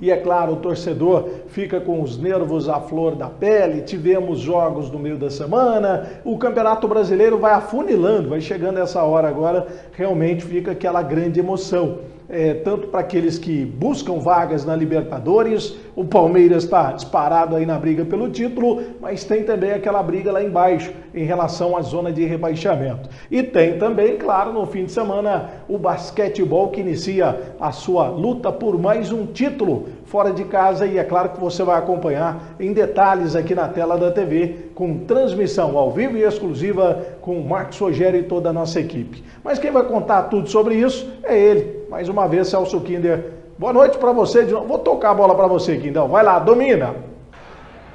E é claro, o torcedor fica com os nervos à flor da pele. Tivemos jogos no meio da semana, o Campeonato Brasileiro vai afunilando, vai chegando essa hora agora, realmente fica aquela grande emoção é, tanto para aqueles que buscam vagas na Libertadores, o Palmeiras está disparado aí na briga pelo título, mas tem também aquela briga lá embaixo em relação à zona de rebaixamento. E tem também, claro, no fim de semana, o basquetebol que inicia a sua luta por mais um título fora de casa e é claro que você vai acompanhar em detalhes aqui na tela da TV com transmissão ao vivo e exclusiva com o Marcos Rogério e toda a nossa equipe. Mas quem vai contar tudo sobre isso é ele, mais uma vez, Celso Kinder. Boa noite para você. Vou tocar a bola para você, Kindão. Vai lá, domina.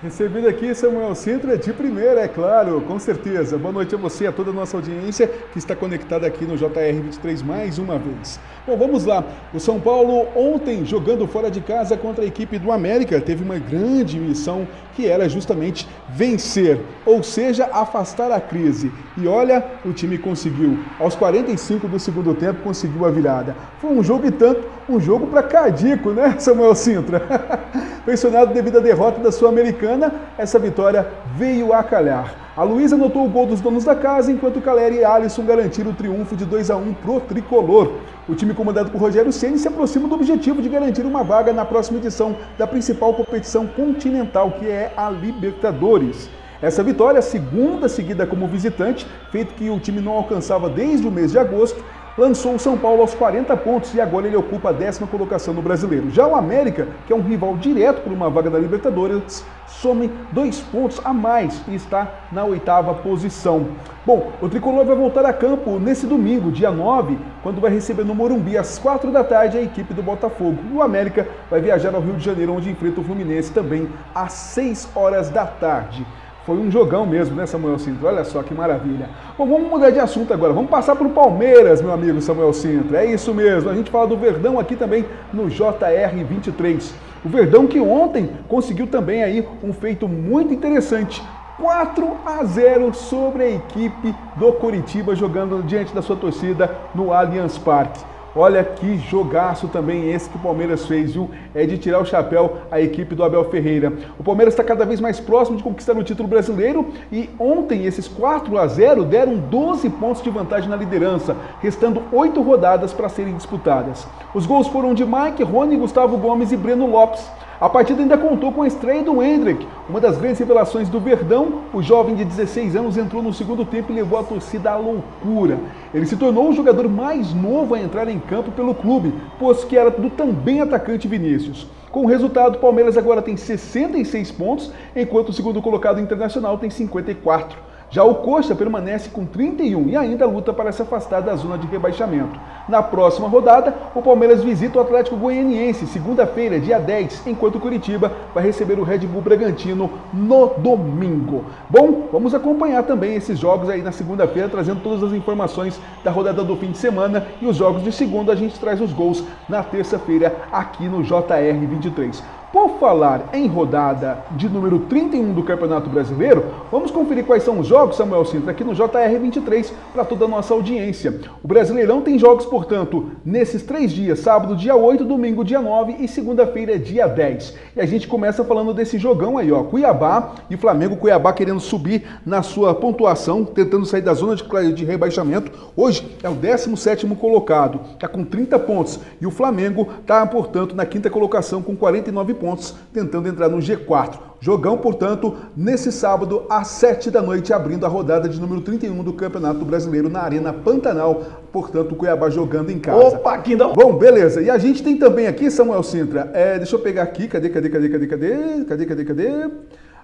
Recebido aqui Samuel Sintra de primeira, é claro, com certeza. Boa noite a você, a toda a nossa audiência que está conectada aqui no JR23 mais uma vez. Bom, vamos lá. O São Paulo ontem jogando fora de casa contra a equipe do América teve uma grande missão que era justamente vencer, ou seja, afastar a crise. E olha, o time conseguiu. Aos 45 do segundo tempo conseguiu a virada. Foi um jogo e tanto, um jogo para cardíaco, né, Samuel Sintra? Pensionado devido à derrota da Sul-Americana, essa vitória veio a calhar. A Luísa anotou o gol dos donos da casa, enquanto Caleri e Alisson garantiram o triunfo de 2 a 1 pro tricolor. O time comandado por Rogério Ceni se aproxima do objetivo de garantir uma vaga na próxima edição da principal competição continental, que é a Libertadores. Essa vitória, segunda seguida como visitante, feito que o time não alcançava desde o mês de agosto, lançou o São Paulo aos 40 pontos e agora ele ocupa a décima colocação no brasileiro. Já o América, que é um rival direto por uma vaga da Libertadores, some dois pontos a mais e está na oitava posição. Bom, o tricolor vai voltar a campo nesse domingo, dia 9, quando vai receber no Morumbi às 4 da tarde a equipe do Botafogo. O América vai viajar ao Rio de Janeiro, onde enfrenta o Fluminense também às 6 horas da tarde. Foi um jogão mesmo, né, Samuel Sintra? Olha só que maravilha. Bom, vamos mudar de assunto agora. Vamos passar para o Palmeiras, meu amigo Samuel Sintra. É isso mesmo. A gente fala do Verdão aqui também no JR23. O Verdão que ontem conseguiu também aí um feito muito interessante. 4 a 0 sobre a equipe do Coritiba jogando diante da sua torcida no Allianz Parque. Olha que jogaço também esse que o Palmeiras fez, viu? É de tirar o chapéu à equipe do Abel Ferreira. O Palmeiras está cada vez mais próximo de conquistar o título brasileiro e ontem esses 4 a 0 deram 12 pontos de vantagem na liderança, restando 8 rodadas para serem disputadas. Os gols foram de Mike, Rony, Gustavo Gomes e Breno Lopes. A partida ainda contou com a estreia do Hendrick, uma das grandes revelações do Verdão. O jovem de 16 anos entrou no segundo tempo e levou a torcida à loucura. Ele se tornou o jogador mais novo a entrar em campo pelo clube, pois que era do também atacante Vinícius. Com o resultado, o Palmeiras agora tem 66 pontos, enquanto o segundo colocado internacional tem 54. Já o Coxa permanece com 31 e ainda luta para se afastar da zona de rebaixamento. Na próxima rodada, o Palmeiras visita o Atlético Goianiense, segunda-feira, dia 10, enquanto o Curitiba vai receber o Red Bull Bragantino no domingo. Bom, vamos acompanhar também esses jogos aí na segunda-feira, trazendo todas as informações da rodada do fim de semana e os jogos de segunda a gente traz os gols na terça-feira aqui no JR 23. Por falar em rodada de número 31 do Campeonato Brasileiro, vamos conferir quais são os jogos, Samuel Sintra, aqui no JR23 para toda a nossa audiência. O Brasileirão tem jogos, portanto, nesses três dias, sábado dia 8, domingo dia 9 e segunda-feira dia 10. E a gente começa falando desse jogão aí, ó, Cuiabá e Flamengo, Cuiabá querendo subir na sua pontuação, tentando sair da zona de, rebaixamento. Hoje é o 17º colocado, está com 30 pontos, e o Flamengo está, portanto, na quinta colocação com 49 pontos pontos, tentando entrar no G4. Jogão, portanto, nesse sábado às 7 da noite, abrindo a rodada de número 31 do Campeonato Brasileiro na Arena Pantanal. Portanto, o Cuiabá jogando em casa. Opa, Quindão! Bom, beleza. E a gente tem também aqui, Samuel Sintra. É, deixa eu pegar aqui. Cadê, cadê, cadê, cadê, cadê? Cadê, cadê, cadê? cadê?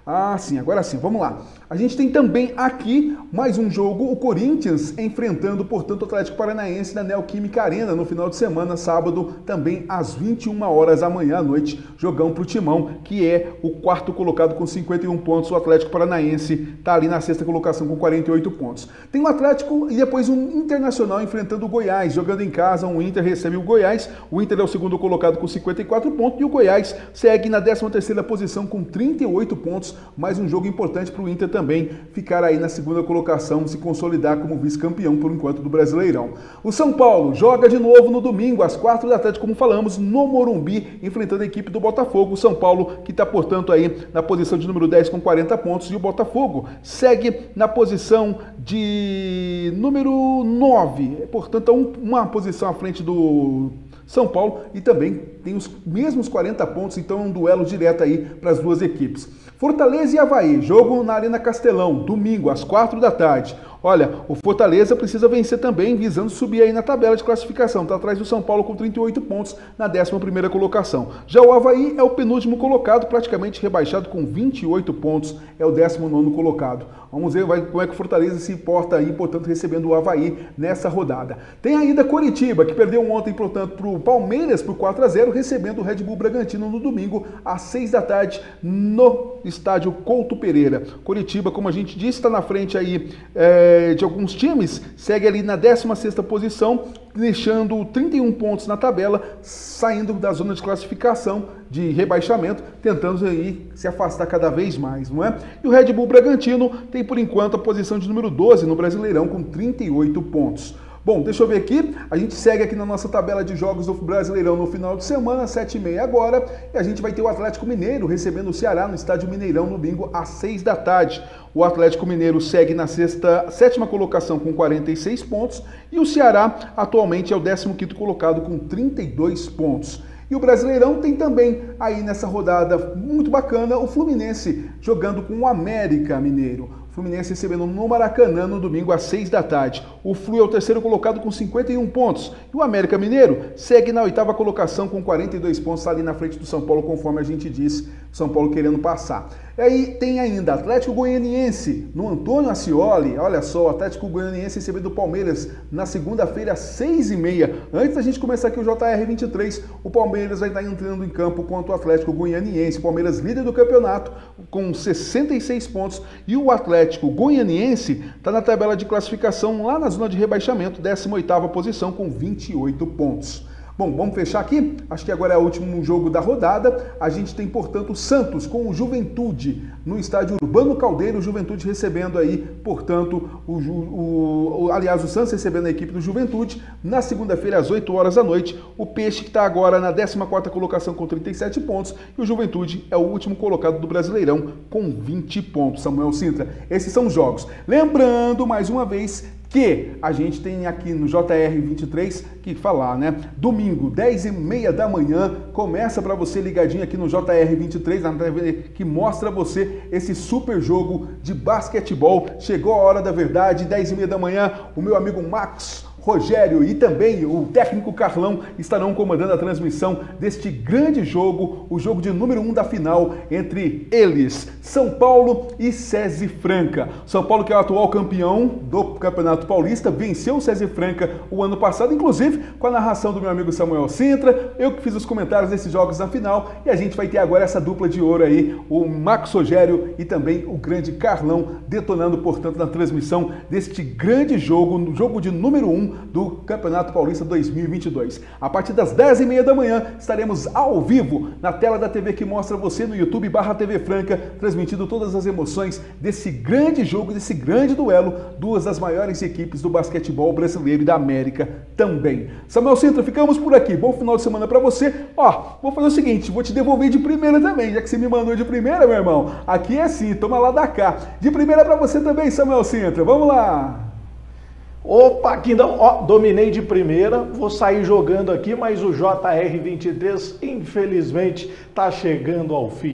Ah, sim, agora sim, vamos lá. A gente tem também aqui mais um jogo, o Corinthians enfrentando, portanto, o Atlético Paranaense na Neoquímica Arena no final de semana, sábado, também às 21 horas da manhã à noite, jogão pro Timão, que é o quarto colocado com 51 pontos. O Atlético Paranaense tá ali na sexta colocação com 48 pontos. Tem o Atlético e depois um Internacional enfrentando o Goiás, jogando em casa, o um Inter recebe o Goiás. O Inter é o segundo colocado com 54 pontos e o Goiás segue na 13ª posição com 38 pontos pontos, mais um jogo importante para o Inter também ficar aí na segunda colocação, se consolidar como vice-campeão por enquanto do Brasileirão. O São Paulo joga de novo no domingo, às quatro da tarde, como falamos, no Morumbi, enfrentando a equipe do Botafogo. O São Paulo que está, portanto, aí na posição de número 10 com 40 pontos e o Botafogo segue na posição de número 9, portanto, uma posição à frente do São Paulo e também tem os mesmos 40 pontos, então é um duelo direto aí para as duas equipes. Fortaleza e Havaí, jogo na Arena Castelão, domingo às 4 da tarde. Olha, o Fortaleza precisa vencer também, visando subir aí na tabela de classificação. Está atrás do São Paulo com 38 pontos na 11 colocação. Já o Havaí é o penúltimo colocado, praticamente rebaixado com 28 pontos, é o 19 colocado. Vamos ver vai, como é que o Fortaleza se importa aí, portanto, recebendo o Havaí nessa rodada. Tem ainda Coritiba, que perdeu ontem, portanto, para o Palmeiras por 4 a 0 recebendo o Red Bull Bragantino no domingo, às 6 da tarde, no estádio Couto Pereira. Coritiba, como a gente disse, está na frente aí. É, de alguns times, segue ali na 16ª posição, deixando 31 pontos na tabela, saindo da zona de classificação de rebaixamento, tentando aí se afastar cada vez mais, não é? E o Red Bull Bragantino tem por enquanto a posição de número 12 no Brasileirão com 38 pontos. Bom, deixa eu ver aqui. A gente segue aqui na nossa tabela de jogos do Brasileirão no final de semana, 7h30 agora. E a gente vai ter o Atlético Mineiro recebendo o Ceará no Estádio Mineirão no domingo às 6 da tarde. O Atlético Mineiro segue na sexta, sétima colocação com 46 pontos e o Ceará atualmente é o 15º colocado com 32 pontos. E o Brasileirão tem também aí nessa rodada muito bacana o Fluminense jogando com o América Mineiro. Fluminense recebendo no Maracanã no domingo às 6 da tarde. O Flu é o terceiro colocado com 51 pontos. E o América Mineiro segue na oitava colocação com 42 pontos, ali na frente do São Paulo, conforme a gente disse. São Paulo querendo passar. E aí tem ainda Atlético Goianiense no Antônio Ascioli. Olha só, o Atlético Goianiense recebendo o Palmeiras na segunda-feira às 6h30. Antes da gente começar aqui o JR23, o Palmeiras vai estar entrando em campo contra o Atlético Goianiense. Palmeiras líder do campeonato com 66 pontos e o Atlético Goianiense está na tabela de classificação lá na zona de rebaixamento, 18ª posição com 28 pontos. Bom, vamos fechar aqui? Acho que agora é o último jogo da rodada. A gente tem, portanto, Santos com o Juventude no estádio Urbano Caldeiro. Juventude recebendo aí, portanto, o, o, o aliás, o Santos recebendo a equipe do Juventude na segunda-feira às 8 horas da noite. O Peixe que está agora na 14 colocação com 37 pontos e o Juventude é o último colocado do Brasileirão com 20 pontos. Samuel Sintra, esses são os jogos. Lembrando, mais uma vez, que a gente tem aqui no JR23 que falar, né? Domingo, 10 e meia da manhã, começa para você ligadinho aqui no JR23, na TV que mostra você esse super jogo de basquetebol. Chegou a hora da verdade, 10 e meia da manhã, o meu amigo Max Rogério e também o técnico Carlão estarão comandando a transmissão deste grande jogo, o jogo de número 1 um da final entre eles, São Paulo e César Franca. São Paulo que é o atual campeão do Campeonato Paulista, venceu o César Franca o ano passado, inclusive com a narração do meu amigo Samuel Sintra, eu que fiz os comentários desses jogos na final e a gente vai ter agora essa dupla de ouro aí, o Max Rogério e também o grande Carlão detonando, portanto, na transmissão deste grande jogo, no jogo de número 1 um do Campeonato Paulista 2022. A partir das 10h30 da manhã estaremos ao vivo na tela da TV que mostra você no YouTube barra TV Franca, transmitindo todas as emoções desse grande jogo, desse grande duelo, duas das maiores equipes do basquetebol brasileiro e da América também. Samuel Sintra, ficamos por aqui. Bom final de semana para você. Ó, vou fazer o seguinte, vou te devolver de primeira também, já que você me mandou de primeira, meu irmão. Aqui é assim, toma lá da cá. De primeira para você também, Samuel Sintra. Vamos lá. Opa, aqui não, ó, dominei de primeira, vou sair jogando aqui, mas o JR23 infelizmente está chegando ao fim.